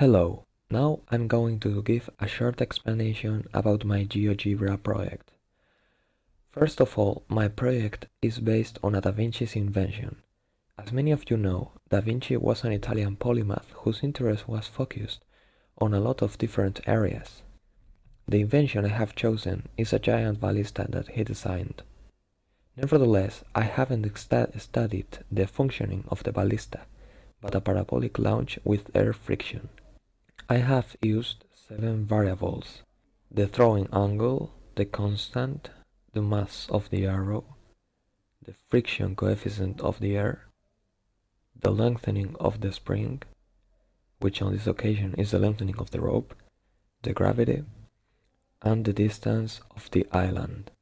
Hello, now I'm going to give a short explanation about my GeoGebra project. First of all, my project is based on a Da Vinci's invention. As many of you know, Da Vinci was an Italian polymath whose interest was focused on a lot of different areas. The invention I have chosen is a giant ballista that he designed. Nevertheless, I haven't studied the functioning of the ballista, but a parabolic launch with air friction. I have used seven variables. The throwing angle, the constant, the mass of the arrow, the friction coefficient of the air, the lengthening of the spring, which on this occasion is the lengthening of the rope, the gravity, and the distance of the island.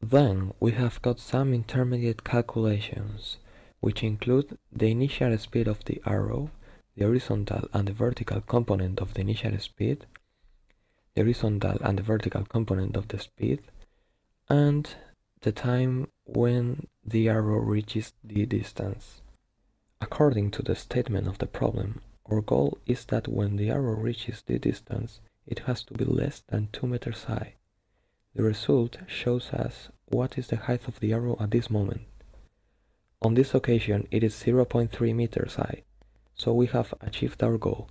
Then we have got some intermediate calculations, which include the initial speed of the arrow, the horizontal and the vertical component of the initial speed, the horizontal and the vertical component of the speed, and the time when the arrow reaches the distance. According to the statement of the problem, our goal is that when the arrow reaches the distance, it has to be less than 2 meters high. The result shows us what is the height of the arrow at this moment. On this occasion, it is 0.3 meters high so we have achieved our goal.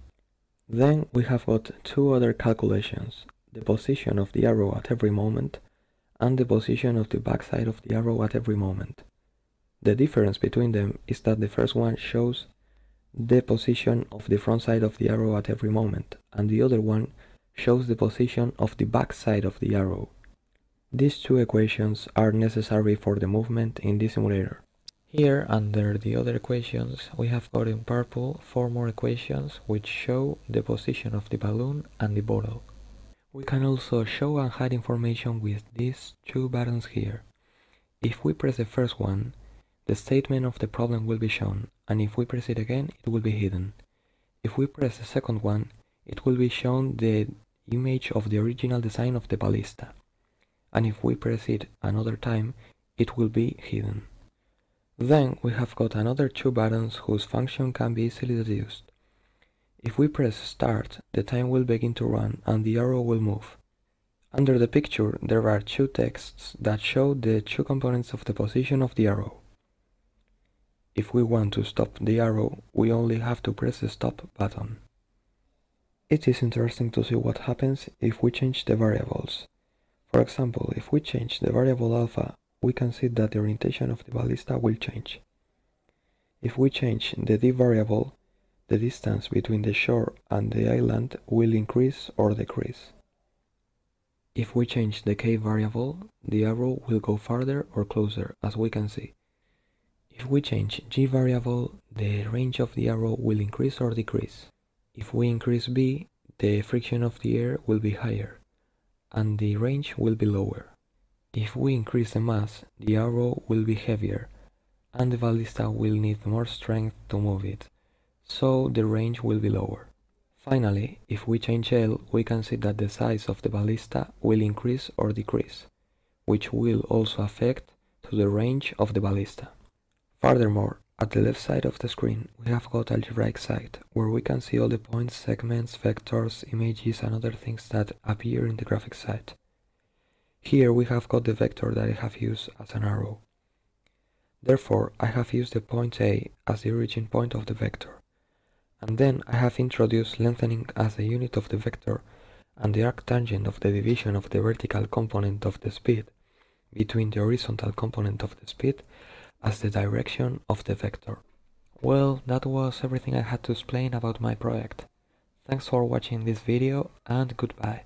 Then we have got two other calculations, the position of the arrow at every moment and the position of the backside of the arrow at every moment. The difference between them is that the first one shows the position of the front side of the arrow at every moment and the other one shows the position of the backside of the arrow. These two equations are necessary for the movement in this simulator. Here, under the other equations, we have got in purple four more equations which show the position of the balloon and the bottle. We can also show and hide information with these two buttons here. If we press the first one, the statement of the problem will be shown, and if we press it again, it will be hidden. If we press the second one, it will be shown the image of the original design of the ballista, and if we press it another time, it will be hidden. Then we have got another two buttons whose function can be easily deduced. If we press start, the time will begin to run and the arrow will move. Under the picture there are two texts that show the two components of the position of the arrow. If we want to stop the arrow, we only have to press the stop button. It is interesting to see what happens if we change the variables. For example, if we change the variable alpha we can see that the orientation of the ballista will change. If we change the d variable, the distance between the shore and the island will increase or decrease. If we change the k variable, the arrow will go farther or closer, as we can see. If we change g variable, the range of the arrow will increase or decrease. If we increase b, the friction of the air will be higher, and the range will be lower. If we increase the mass, the arrow will be heavier, and the ballista will need more strength to move it, so the range will be lower. Finally, if we change L, we can see that the size of the ballista will increase or decrease, which will also affect to the range of the ballista. Furthermore, at the left side of the screen, we have got algebraic site, where we can see all the points, segments, vectors, images and other things that appear in the graphic site. Here we have got the vector that I have used as an arrow. Therefore, I have used the point A as the origin point of the vector. And then I have introduced lengthening as the unit of the vector and the arctangent of the division of the vertical component of the speed between the horizontal component of the speed as the direction of the vector. Well, that was everything I had to explain about my project. Thanks for watching this video and goodbye.